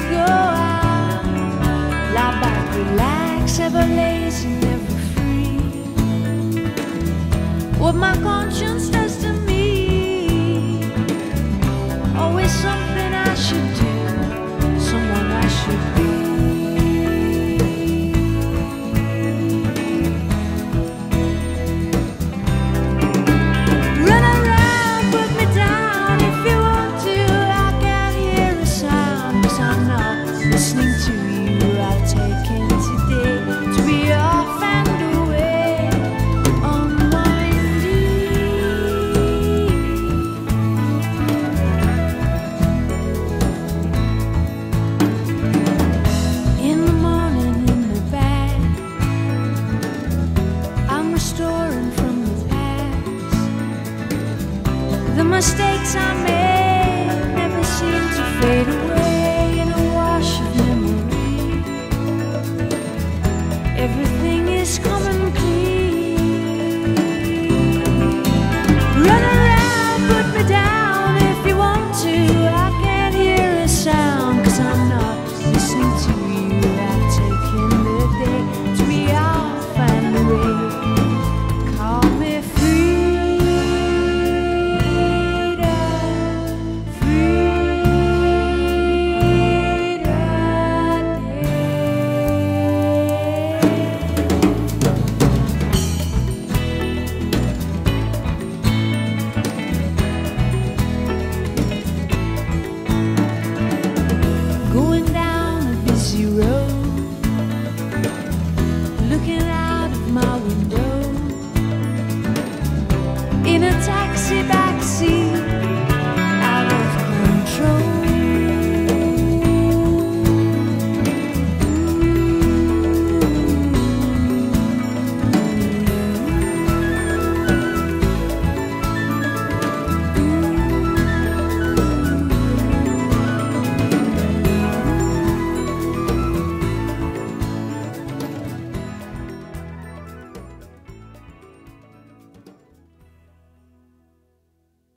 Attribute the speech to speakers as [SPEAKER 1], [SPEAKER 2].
[SPEAKER 1] to go out. Lie back, relax, ever lazy, never free. What my conscience does to me, always something I should do, mistakes I made never seem to fade away in a wash of memory. Everything is coming my window.